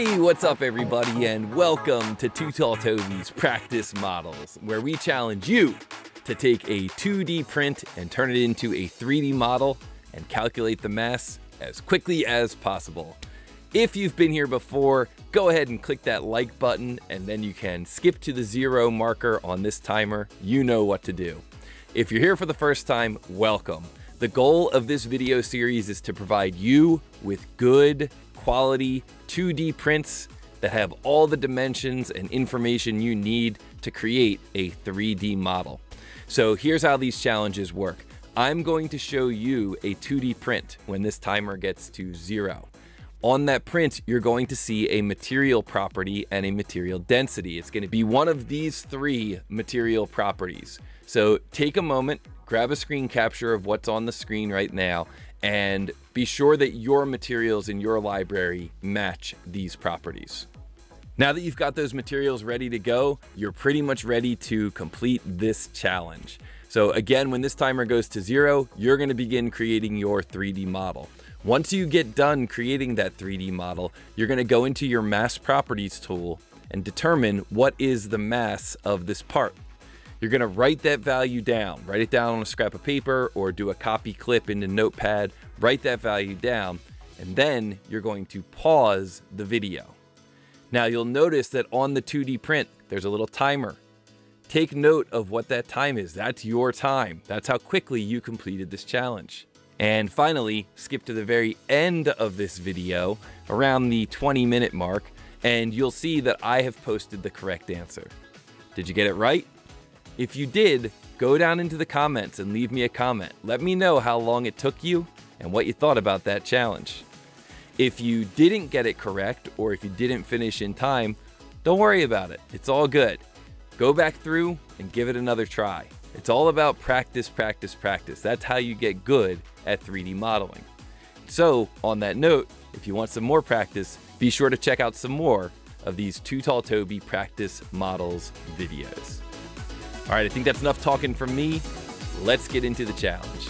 Hey, what's up, everybody, and welcome to Too Tall Toby's Practice Models, where we challenge you to take a 2D print and turn it into a 3D model and calculate the mass as quickly as possible. If you've been here before, go ahead and click that like button, and then you can skip to the zero marker on this timer. You know what to do. If you're here for the first time, welcome. The goal of this video series is to provide you with good quality 2D prints that have all the dimensions and information you need to create a 3D model. So here's how these challenges work. I'm going to show you a 2D print when this timer gets to zero. On that print, you're going to see a material property and a material density. It's going to be one of these three material properties. So take a moment, grab a screen capture of what's on the screen right now, and be sure that your materials in your library match these properties. Now that you've got those materials ready to go, you're pretty much ready to complete this challenge. So again, when this timer goes to zero, you're gonna begin creating your 3D model. Once you get done creating that 3D model, you're gonna go into your mass properties tool and determine what is the mass of this part. You're gonna write that value down, write it down on a scrap of paper or do a copy clip into Notepad, write that value down, and then you're going to pause the video. Now you'll notice that on the 2D print, there's a little timer. Take note of what that time is. That's your time. That's how quickly you completed this challenge. And finally, skip to the very end of this video, around the 20 minute mark, and you'll see that I have posted the correct answer. Did you get it right? If you did, go down into the comments and leave me a comment. Let me know how long it took you and what you thought about that challenge. If you didn't get it correct or if you didn't finish in time, don't worry about it. It's all good. Go back through and give it another try. It's all about practice, practice, practice. That's how you get good at 3D modeling. So, on that note, if you want some more practice, be sure to check out some more of these Too Tall Toby practice models videos. All right, I think that's enough talking from me. Let's get into the challenge.